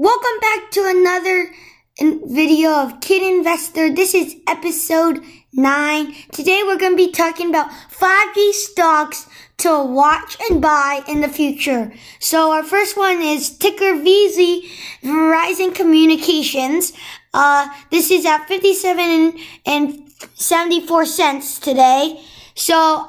Welcome back to another video of Kid Investor. This is episode 9. Today we're going to be talking about 5G stocks to watch and buy in the future. So our first one is ticker VZ, Verizon Communications. Uh, this is at 57 and 74 cents today. So um,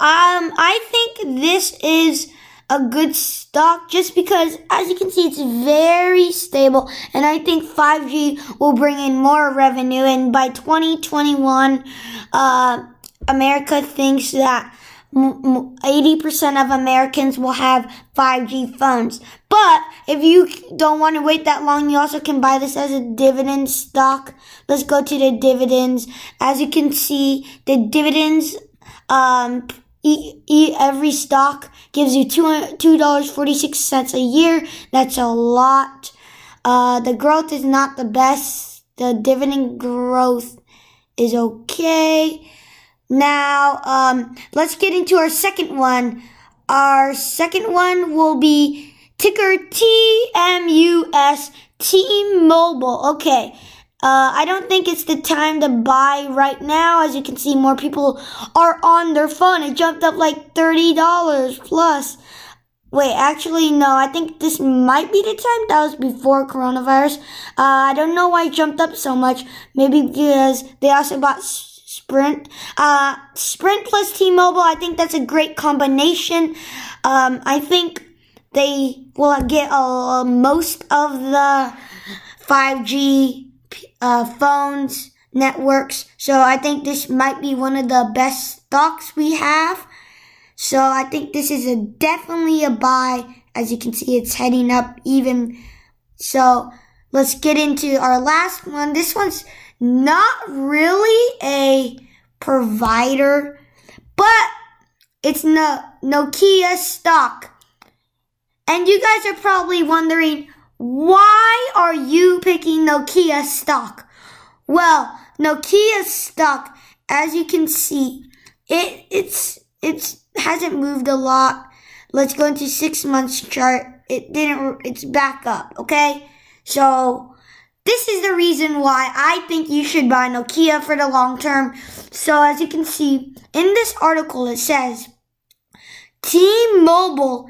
I think this is a good stock just because as you can see it's very stable and I think 5G will bring in more revenue and by 2021 uh, America thinks that 80% of Americans will have 5G phones. But if you don't want to wait that long, you also can buy this as a dividend stock. Let's go to the dividends. As you can see, the dividends um, Eat, eat every stock gives you $2.46 a year. That's a lot. Uh, the growth is not the best. The dividend growth is okay. Now, um, let's get into our second one. Our second one will be ticker TMUS T-Mobile. Okay. Uh, I don't think it's the time to buy right now. As you can see, more people are on their phone. It jumped up like $30 plus. Wait, actually, no. I think this might be the time. That was before coronavirus. Uh, I don't know why it jumped up so much. Maybe because they also bought Sprint. Uh, Sprint plus T-Mobile, I think that's a great combination. Um, I think they will get uh, most of the 5G uh, phones, networks. So I think this might be one of the best stocks we have. So I think this is a definitely a buy. As you can see, it's heading up even. So let's get into our last one. This one's not really a provider, but it's no Nokia stock. And you guys are probably wondering, why are you picking Nokia stock? Well, Nokia stock, as you can see, it it's it's hasn't moved a lot. Let's go into six months chart. It didn't. It's back up. Okay, so this is the reason why I think you should buy Nokia for the long term. So as you can see in this article, it says T-Mobile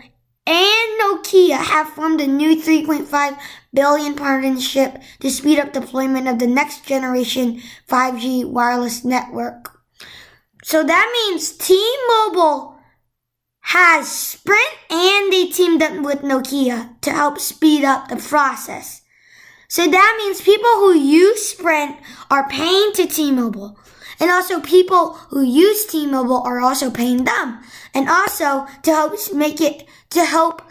and Nokia have formed a new 3.5 billion partnership to speed up deployment of the next generation 5G wireless network. So that means T-Mobile has Sprint and they teamed up with Nokia to help speed up the process. So that means people who use Sprint are paying to T-Mobile. And also people who use T-Mobile are also paying them. And also to help make it, to help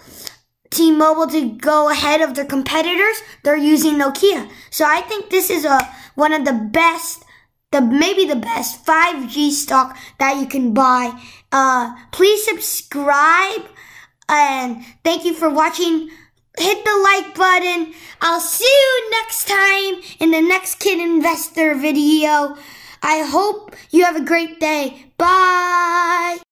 T-Mobile to go ahead of their competitors, they're using Nokia. So I think this is a, one of the best, the, maybe the best 5G stock that you can buy. Uh, please subscribe and thank you for watching hit the like button. I'll see you next time in the next Kid Investor video. I hope you have a great day. Bye.